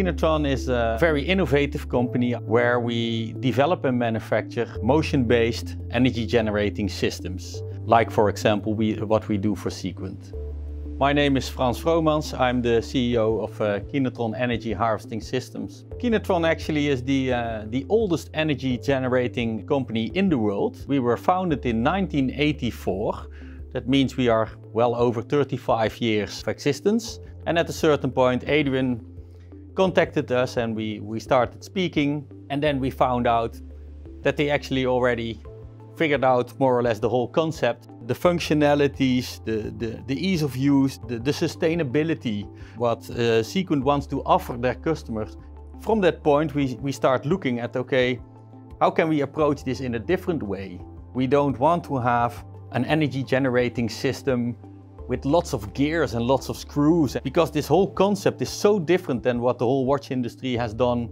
Kinetron is a very innovative company where we develop and manufacture motion-based energy generating systems. Like for example, we, what we do for Sequent. My name is Frans Vromans. I'm the CEO of uh, Kinetron Energy Harvesting Systems. Kinetron actually is the, uh, the oldest energy generating company in the world. We were founded in 1984. That means we are well over 35 years of existence. And at a certain point, Adrian contacted us and we, we started speaking. And then we found out that they actually already figured out more or less the whole concept. The functionalities, the, the, the ease of use, the, the sustainability, what uh, Sequent wants to offer their customers. From that point, we, we start looking at, okay, how can we approach this in a different way? We don't want to have an energy generating system with lots of gears and lots of screws because this whole concept is so different than what the whole watch industry has done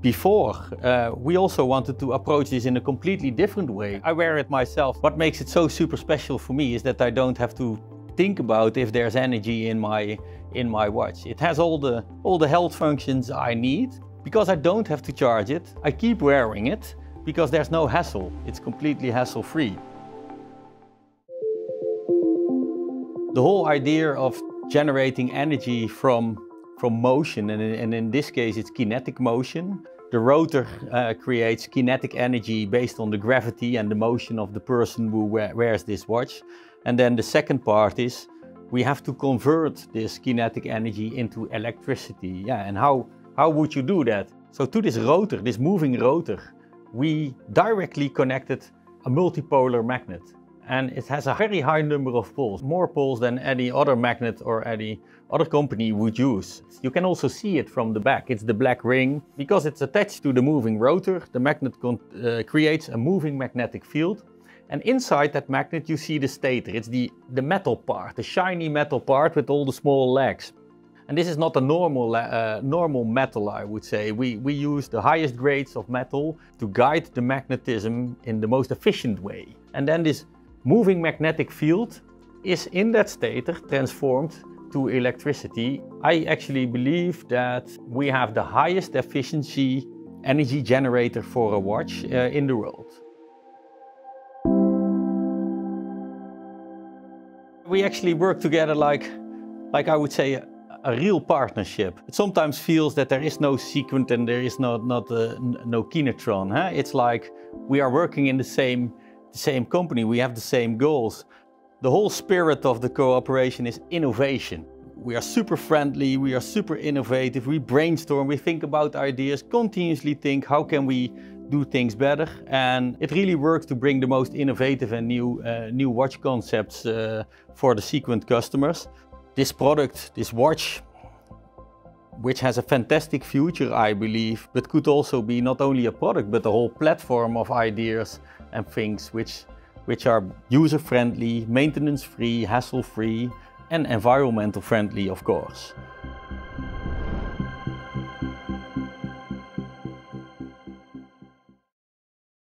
before. Uh, we also wanted to approach this in a completely different way. I wear it myself. What makes it so super special for me is that I don't have to think about if there's energy in my in my watch. It has all the all the health functions I need. Because I don't have to charge it, I keep wearing it because there's no hassle. It's completely hassle The whole idea of generating energy from, from motion, and in, and in this case it's kinetic motion. The rotor uh, creates kinetic energy based on the gravity and the motion of the person who wears this watch. And then the second part is we have to convert this kinetic energy into electricity. Yeah, and how, how would you do that? So to this rotor, this moving rotor, we directly connected a multipolar magnet and it has a very high number of poles, more poles than any other magnet or any other company would use. You can also see it from the back. It's the black ring. Because it's attached to the moving rotor, the magnet uh, creates a moving magnetic field. And inside that magnet you see the stator. It's the, the metal part, the shiny metal part with all the small legs. And this is not a normal, uh, normal metal, I would say. We, we use the highest grades of metal to guide the magnetism in the most efficient way. And then this moving magnetic field is in that stator transformed to electricity. I actually believe that we have the highest efficiency energy generator for a watch uh, in the world. We actually work together like, like I would say, a, real partnership. It sometimes feels that there is no Sequent and there is not, not uh, no Kinetron. Huh? It's like we are working in the same the same company, we have the same goals. The whole spirit of the cooperation is innovation. We are super friendly, we are super innovative, we brainstorm, we think about ideas, continuously think how can we do things better. And it really works to bring the most innovative and new, uh, new watch concepts uh, for the Sequent customers. This product, this watch, which has a fantastic future, I believe, but could also be not only a product, but a whole platform of ideas and things which, which are user-friendly, maintenance-free, hassle-free, and environmental friendly, of course.